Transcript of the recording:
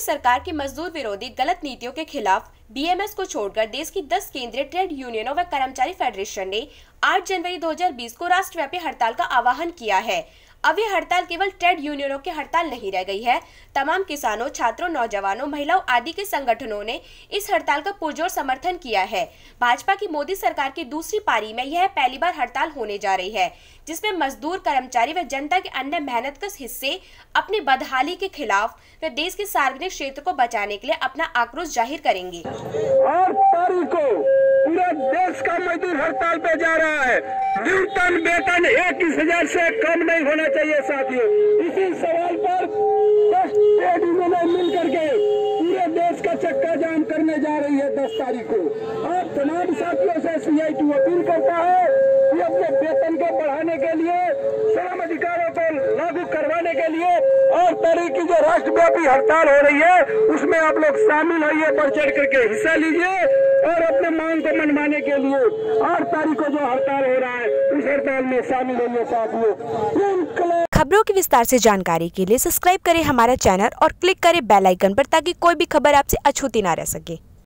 सरकार की मजदूर विरोधी गलत नीतियों के खिलाफ बीएमएस को छोड़कर देश की 10 केंद्रीय ट्रेड यूनियनों व कर्मचारी फेडरेशन ने 8 जनवरी 2020 को राष्ट्रव्यापी हड़ताल का आह्वान किया है। अब यह हड़ताल केवल ट्रेड यूनियनों की हड़ताल नहीं रह गई है। तमाम किसानों, छात्रों, नौजवानों, महिलाओं आदि के संगठनों ने इस हड़ताल का पुरजोर समर्थन किया है। भाजपा की मोदी सरकार की दूसरी पारी में यह पहली बार हड़ताल होने जा रही है, जिसमें मजदूर, कर्मचारी व जनता के अन्य मेहनत हिस्से अपनी बदहाली के खिलाफ व देश के सार्वजनिक क्षेत्र को बचाने के लिए अपना आक्रोश ज़ाहिर करेंगे। को पूरे देश का मजदूर हड़ताल पे जा रहा है। न्यूनतम वेतन इक्कीस हज़ार से कम नहीं होना चाहिए, साथियों। इसी सवाल पर मिल करके पूरे देश का चक्का जाम करने जा रही है दस तारीख। को आप तमाम साथियों से सी आई टी अपील करता है कि अपने वेतन को बढ़ाने के लिए, श्रम अधिकारों को लागू करवाने के लिए और तरह की जो राष्ट्रव्यापी हड़ताल हो रही है, उसमें आप लोग शामिल होइए बढ़ चढ़ करके हिस्सा लीजिए। और अपने मांग को मनवाने के लिए आठ तारीख को जो हड़ताल हो रहा है उस हड़ताल में शामिल होंगे साथियों खबरों की विस्तार से जानकारी के लिए सब्सक्राइब करें हमारा चैनल और क्लिक करें बेल आइकन पर ताकि कोई भी खबर आपसे अछूती ना रह सके।